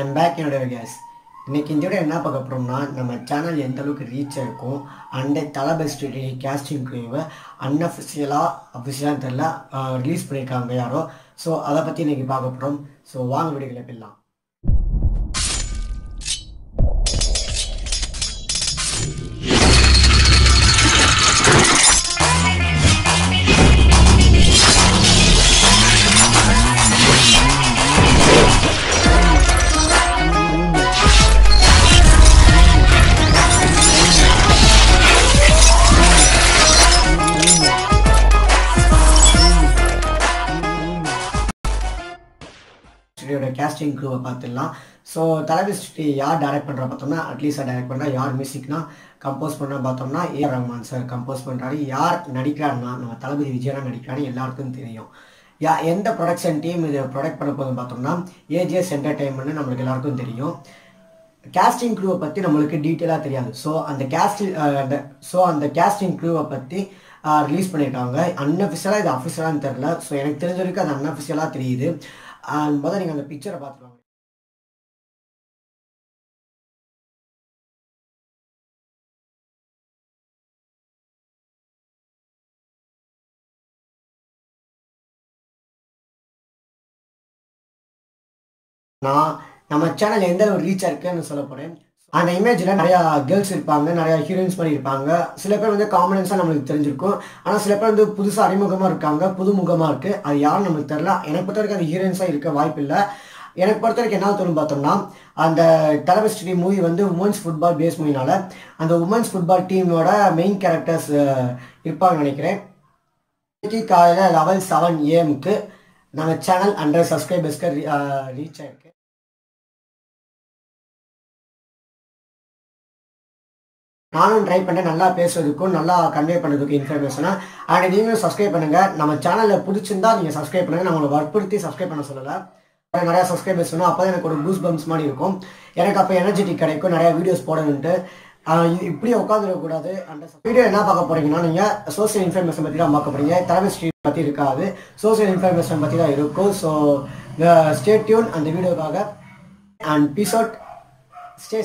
I'm back என்னோட case இன்றைக்கி இந்த விட என்ன பார்க்க போகிறோம்னா நம்ம சேனல் எந்த அளவுக்கு ரீச் ஆயிருக்கும் அண்டை தலபெஸ்ட் கேஸ்டிங் க்ரீவை அன்அஃபிஷியலாக அஃபிஷியலாக தெரில ரிலீஸ் பண்ணியிருக்காங்க யாரோ. ஸோ அதை பற்றி இன்றைக்கி பார்க்க போகிறோம் ஸோ வாங்க வீடுகளை போயிடலாம். ஸ்ரீயோட கேஸ்டிங் க்ரூவை பார்த்துடலாம். ஸோ தலைவி ஸ்ரீ யார் டைரக்ட் பண்ணுறா பார்த்தோம்னா அட்லீஸ்ட் டைரக்ட் பண்ணுறா யார் மியூசிக்னா கம்போஸ் பண்ண பார்த்தோம்னா ஏ ரஹ்மான் சார் கம்போஸ் பண்ணுறாரு யார் நடிக்கிறாருன்னா நம்ம தளபதி விஜயனா நடிக்கிறாரு எல்லாருக்கும் தெரியும். யா எந்த ப்ரொடக்ஷன் டீம் இது ப்ரொடக்ட் பண்ண போதும் பார்த்தோம்னா ஏஜிஎஸ் என்டர்டைன்மெண்ட்னு நம்மளுக்கு எல்லாருக்கும் தெரியும். கேஸ்டிங் க்ரூவை பற்றி நம்மளுக்கு டீட்டெயிலாக தெரியாது. ஸோ அந்த கேஸ்டிங் அந்த ஸோ அந்த கேஸ்டிங் க்ரூவை பற்றி ரிலீஸ் பண்ணியிருக்காங்க. அன்அஃபிஷியலாக இது அஃபிஷியலான்னு தெரில ஸோ எனக்கு தெரிஞ்ச வரைக்கும் அது அன்அஃபிஷியலாக தெரியுது. அண்ட் முதல்ல நீங்கள் அந்த பிக்சரை பார்த்துருவாங்க நான் நம்ம சேனல் எந்த அளவு ரீச் இருக்குன்னு சொல்ல போகிறேன் அந்த இமேஜில் நிறையா கேர்ள்ஸ் இருப்பாங்க நிறையா ஹீரோயின்ஸ் மாதிரி இருப்பாங்க. சில பேர் வந்து காமனன்ஸாக நம்மளுக்கு தெரிஞ்சிருக்கும். ஆனால் சில பேர் வந்து புதுசாக அறிமுகமாக இருக்காங்க புதுமுகமாக இருக்குது அது யாரும் நம்மளுக்கு தெரில எனக்கு பொறுத்த வரைக்கும் அந்த ஹீரோயின்ஸாக இருக்க வாய்ப்பு இல்லை. எனக்கு பொறுத்த வரைக்கும் என்ன தோணும் பார்த்தோம்னா அந்த தலைவஸ்டி மூவி வந்து உமன்ஸ் ஃபுட்பால் பேஸ் மூவினால அந்த உமன்ஸ் ஃபுட்பால் டீமோட மெயின் கேரக்டர்ஸ் இருப்பாங்கன்னு நினைக்கிறேன். காலையில் லெவல் செவன் ஏஎம்க்கு நம்ம சேனல் அண்டர் சப்ஸ்கிரைபர்ஸ்க்கு ரீச் ஆயிருக்கு. நானும் ட்ரை பண்ணேன் நல்லா பேசுறதுக்கும் நல்லா கன்வே பண்ணுறதுக்கும் இன்ஃபர்மேஷனை அண்ட் நீங்களும் சப்ஸ்கிரைப் பண்ணுங்கள் நம்ம சேனலில் பிடிச்சிருந்தா நீங்கள் சப்ஸ்கிரைப் பண்ணுங்கள் நான் உங்களை வற்புறுத்தி சப்ஸ்கிரைப் பண்ண சொல்லலை. நிறையா சப்ஸ்கிரைபர்ஸ் பேசணும் அப்போ தான் எனக்கு ஒரு பூஸ் பம்ப்ஸ் மாதிரி இருக்கும். எனக்கு அப்போ எனர்ஜெட்டிக் கிடைக்கும். நிறையா வீடியோஸ் போடணுன்ட்டு இப்படி உட்காந்துருக்கக்கூடாது அந்த வீடியோ என்ன பார்க்க போறீங்கன்னா நீங்கள் சோசியல் இன்ஃபர்மேஷன் பற்றி தான் பார்க்க போறீங்க. தலைமை ஸ்ட்ரீட் பற்றி இருக்காது. சோசியல் இன்ஃபர்மேஷன் பற்றி தான் இருக்கும். ஸோ ஸ்டே டியூன் அந்த வீடியோக்காக. And peace out stay